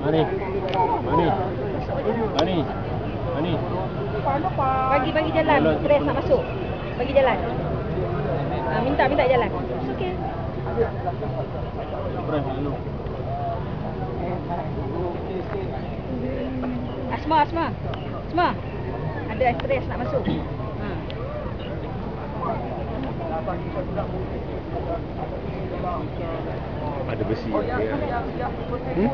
Mani. Mani. Mani. Mani. Bagi bagi jalan. Stres nak masuk. Bagi jalan. Ah, minta minta jalan. Dulu. Asma, Asma. Asma. Ada stres nak masuk. Ha. Ada besi. Hmm?